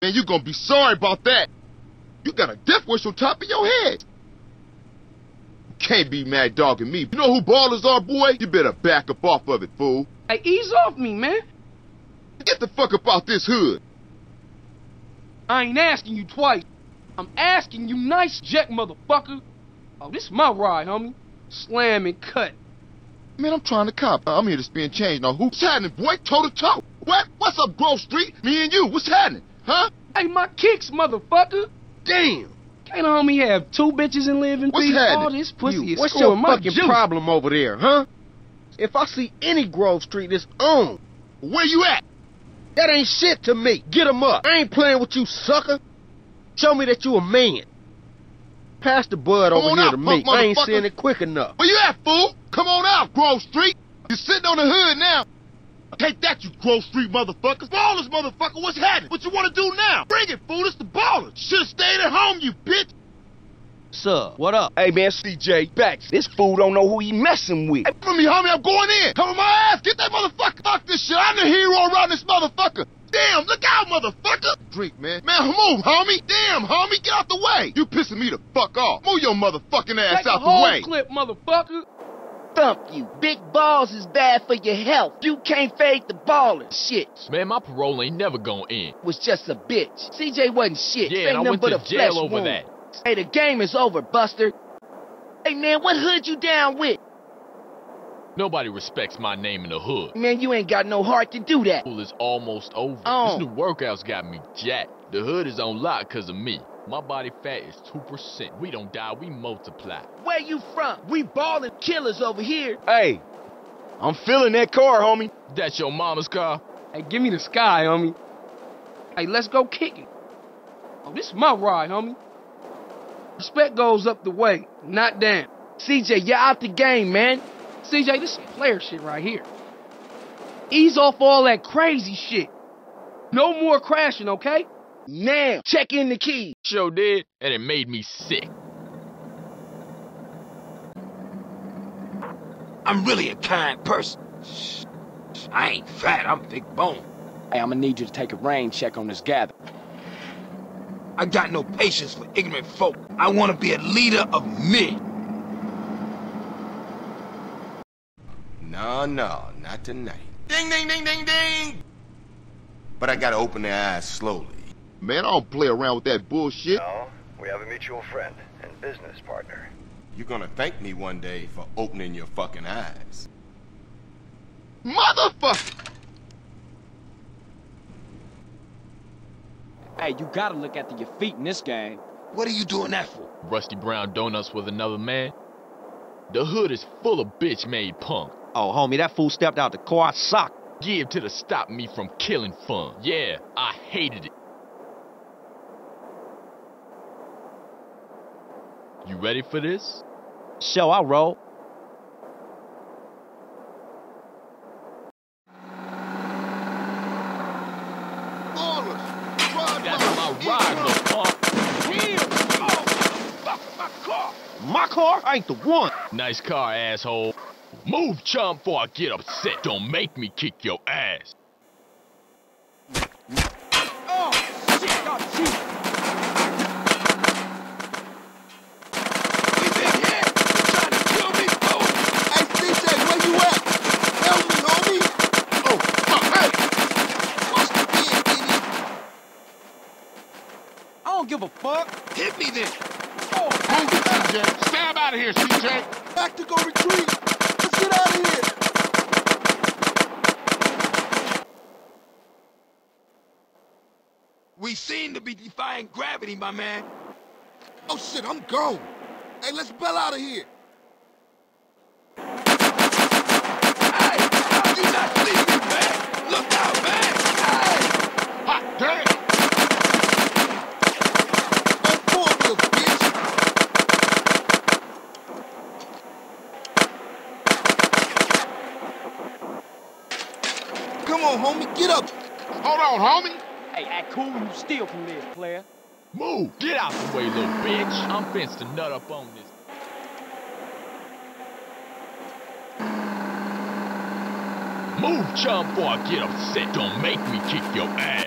Man, you gonna be sorry about that. You got a death wish on top of your head. You can't be mad dogging me. You know who Ballas are, boy? You better back up off of it, fool. Hey, ease off me, man. Get the fuck up out this hood. I ain't asking you twice. I'm asking you nice, Jack, motherfucker. Oh, this is my ride, homie. Slam and cut. Man, I'm trying to cop. I'm here to spend change. Now, who's happening, boy? Toe to toe. What? What's up, Grove Street? Me and you. What's happening? Huh? Hey, my kicks, motherfucker. Damn. Can't a homie have two bitches and live in What's peace? happening? All this pussy You, is what's your fucking juice. problem over there, huh? If I see any Grove Street, it's on. Where you at? That ain't shit to me. Get 'em up. I ain't playing with you, sucker. Show me that you a man. Pass the bud Come over here out, to me. I ain't seeing it quick enough. Where you at, fool? Come on out, Grove Street. You're sitting on the hood now. Take that, you Grove Street motherfuckers. Ballas, motherfucker. What's happening? What you want to do now? Bring it, fool. It's the Ballas. Should've stayed at home, you bitch. Sir, what up? Hey, man, CJ, Bax. This fool don't know who he messing with. Hey, for me, homie, I'm going in. Cover my ass. Get that motherfucker. Fuck this shit. I'm the hero around this motherfucker. Damn, look out, motherfucker. Drink, man. Man, move, homie. Damn, homie, get out the way. You pissing me the fuck off. Move your motherfucking ass Take the out the whole way. clip, motherfucker. Thump you. Big balls is bad for your health. You can't fade the baller. Shit. Man, my parole ain't never gonna end. Was just a bitch. CJ wasn't shit. Yeah, Ain't and I went but to a jail over wound. that. Hey, the game is over, Buster. Hey, man, what hood you down with? Nobody respects my name in the hood. Man, you ain't got no heart to do that. School is almost over. Oh. This new workouts got me jacked. The hood is on lock because of me. My body fat is 2%. We don't die, we multiply. Where you from? We ballin' killers over here. Hey, I'm feeling that car, homie. That's your mama's car? Hey, give me the sky, homie. Hey, let's go kick it. Oh, this is my ride, homie. Respect goes up the way, not down. CJ, you're out the game, man. CJ, this is player shit right here. Ease off all that crazy shit. No more crashing, okay? Now, check in the key. Sure did, and it made me sick. I'm really a kind person. I ain't fat, I'm big bone. Hey, I'm gonna need you to take a rain check on this gather. I got no patience for ignorant folk. I want to be a leader of men. No, no, not tonight. Ding, ding, ding, ding, ding! But I gotta open their eyes slowly. Man, I don't play around with that bullshit. No, we have a mutual friend and business partner. You're gonna thank me one day for opening your fucking eyes. Motherfucker! Hey, you gotta look after your feet in this game. What are you doing that for? Rusty Brown Donuts with another man? The hood is full of bitch-made punk. Oh, homie, that fool stepped out the car. I socked. Give to the stop me from killing fun. Yeah, I hated it. You ready for this? Show, I roll. That's my ride, little. My car? I ain't the one. Nice car, asshole. Move, chump, before I get upset. Don't make me kick your ass. We been hit. You trying to kill me, fool? Hey, CJ, where you at? Help me, homie! Oh, fuck, hey! Watch the kid, idiot! I don't give a fuck. Hit me then. Oh, Move it, CJ! Stab out of here, CJ! Tactical retreat! Let's get out of here! We seem to be defying gravity, my man. Oh shit, I'm gone! Hey, let's bail out of here! Come on, homie, get up. Hold on, homie. Hey, act cool you steal from this, player. Move! Get out the way, little bitch. I'm fenced to nut up on this. Move, chum, before I get upset. Don't make me kick your ass.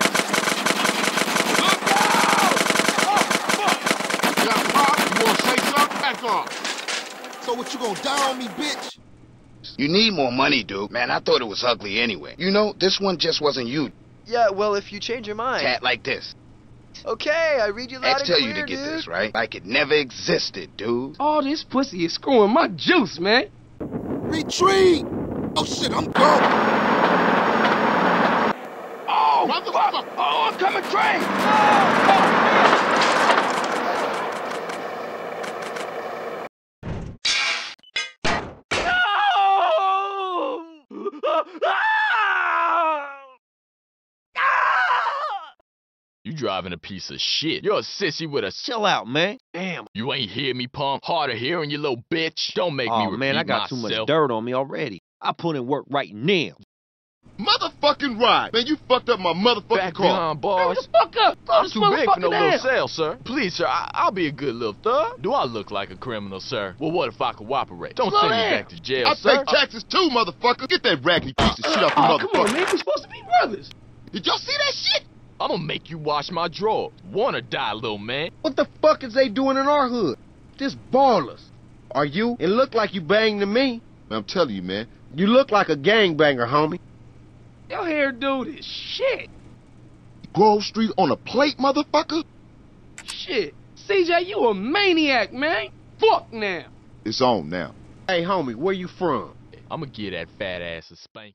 Look out! Oh, fuck! You wanna say something? Back off. So what you gonna die on me, bitch? You need more money, dude. Man, I thought it was ugly anyway. You know, this one just wasn't you. Yeah, well, if you change your mind. Tat like this. Okay, I read you loud I and tell clear, you to get dude. this, right? Like it never existed, dude. All this pussy is screwing my juice, man. Retreat! Oh shit, I'm gone. Oh, Motherfucker! Oh, I'm coming train! You oh, driving a piece of shit. You're a sissy with a Chill out, man. Damn. You ain't hear me, pump. Hard of hearing, you little bitch. Don't make me Oh repeat man, I got too much dirt on me already. I put in work right now. Motherfucking ride. Man, you fucked up my motherfucking Back car. behind bars. the fuck up! Throw I'm this too big for no motherfucker little down. cell, sir. Please, sir, I- I'll be a good little thug. Do I look like a criminal, sir? Well, what if I cooperate? Don't Slow send me back to jail, I sir. pay taxes too, motherfucker. Get that raggedy piece of shit off uh, the Oh, come on, motherfucker. man. We're supposed to be brothers. Did y'all see that shit? I'm gonna make you wash my drawer. Wanna die, little man? What the fuck is they doing in our hood? This Ballas. Are you? It look like you banged to me. I'm telling you, man. You look like a gangbanger, homie. Your hair dude is shit. Grove Street on a plate, motherfucker? Shit. CJ, you a maniac, man. Fuck now. It's on now. Hey, homie, where you from? I'm gonna get that fat ass a spank.